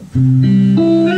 Thank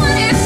It's